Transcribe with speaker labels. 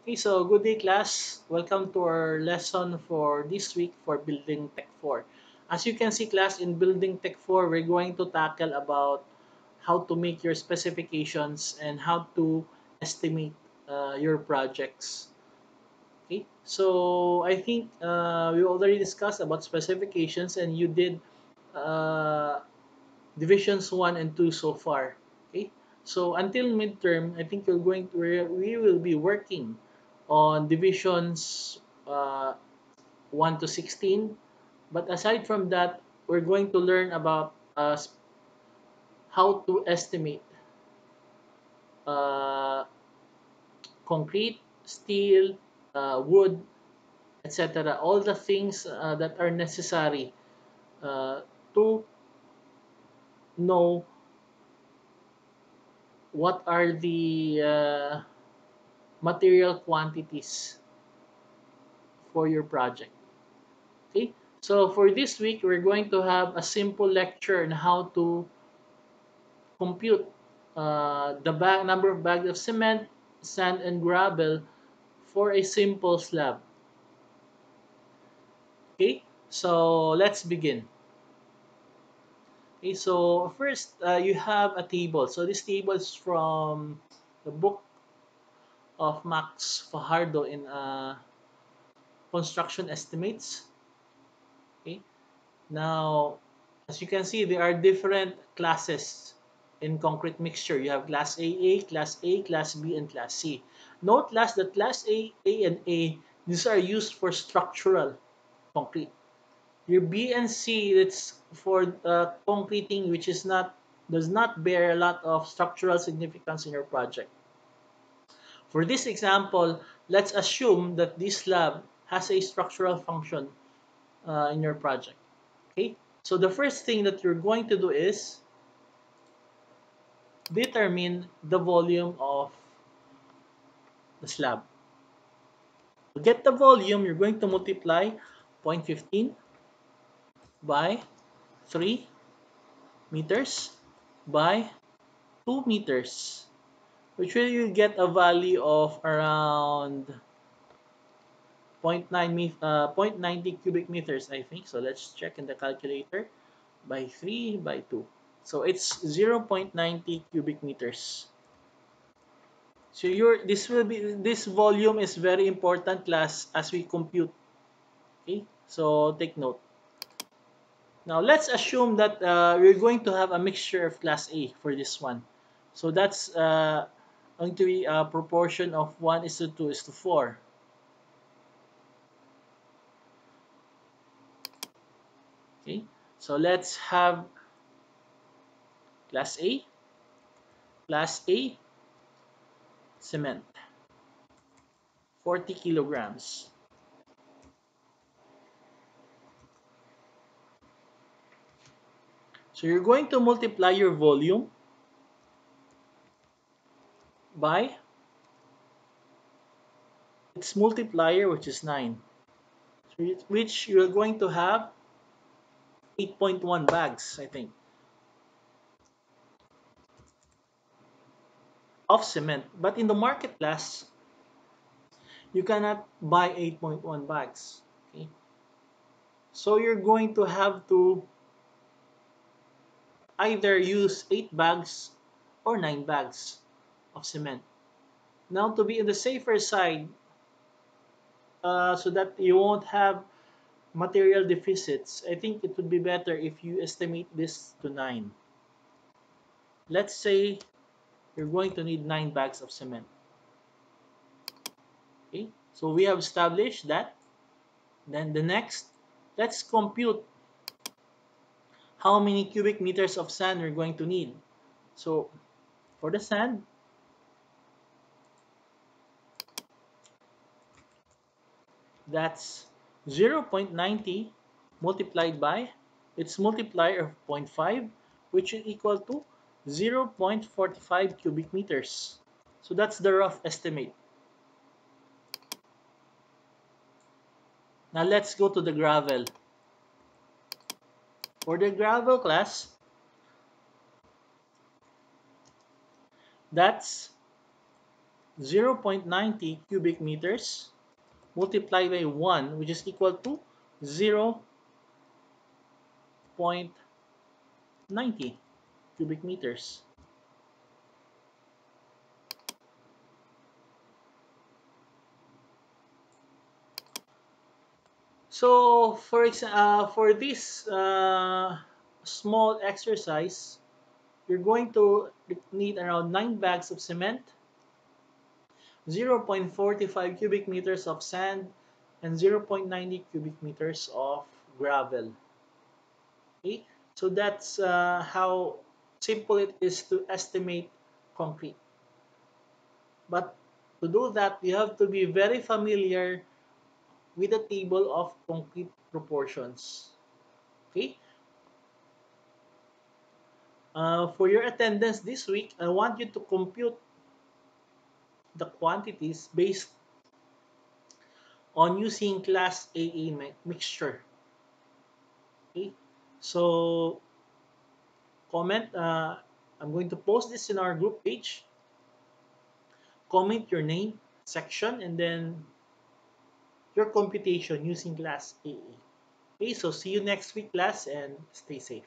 Speaker 1: Okay, so good day class. Welcome to our lesson for this week for Building Tech 4. As you can see class, in Building Tech 4, we're going to tackle about how to make your specifications and how to estimate uh, your projects. Okay, so I think uh, we already discussed about specifications and you did uh, divisions 1 and 2 so far. Okay, so until midterm, I think you're going to, we will be working on divisions uh, 1 to 16. But aside from that, we're going to learn about uh, how to estimate uh, concrete, steel, uh, wood, etc. All the things uh, that are necessary uh, to know what are the material quantities for your project. Okay, so for this week, we're going to have a simple lecture on how to compute uh, the bag, number of bags of cement, sand, and gravel for a simple slab. Okay, so let's begin. Okay, so first uh, you have a table. So this table is from the book of Max Fajardo in uh, construction estimates. Okay, now as you can see, there are different classes in concrete mixture. You have class AA, class A, class B, and class C. Note last that class A, A, and A, these are used for structural concrete. Your B and C, that's for uh, concreting, which is not does not bear a lot of structural significance in your project. For this example, let's assume that this slab has a structural function uh, in your project. Okay, so the first thing that you're going to do is determine the volume of the slab. To get the volume, you're going to multiply 0.15 by 3 meters by 2 meters, which will you get a value of around 0.9 uh, 0.90 cubic meters, I think. So let's check in the calculator by 3 by 2. So it's 0.90 cubic meters. So your this will be this volume is very important class as we compute. Okay, so take note. Now let's assume that uh, we're going to have a mixture of class A for this one. So that's uh, going to be a uh, proportion of 1 is to 2 is to 4. Okay, so let's have class A, class A, cement, 40 kilograms. So you're going to multiply your volume by its multiplier, which is 9, which you're going to have 8.1 bags, I think, of cement. But in the market class, you cannot buy 8.1 bags. Okay? So you're going to have to either use 8 bags or 9 bags of cement. Now to be on the safer side, uh, so that you won't have material deficits, I think it would be better if you estimate this to 9. Let's say you're going to need 9 bags of cement. Okay, so we have established that. Then the next, let's compute how many cubic meters of sand we're going to need. So for the sand, that's 0.90 multiplied by its multiplier of 0.5 which is equal to 0.45 cubic meters. So that's the rough estimate. Now let's go to the gravel. For the gravel class, that's 0.90 cubic meters multiplied by 1 which is equal to 0.90 cubic meters. So for uh, for this uh, small exercise, you're going to need around 9 bags of cement, 0.45 cubic meters of sand, and 0.90 cubic meters of gravel. Okay, so that's uh, how simple it is to estimate concrete. But to do that, you have to be very familiar with the table of concrete proportions. Okay? Uh, for your attendance this week, I want you to compute the quantities based on using class AA mixture. Okay? So, comment. Uh, I'm going to post this in our group page. Comment your name, section, and then your computation using class AA. Okay, so see you next week class and stay safe.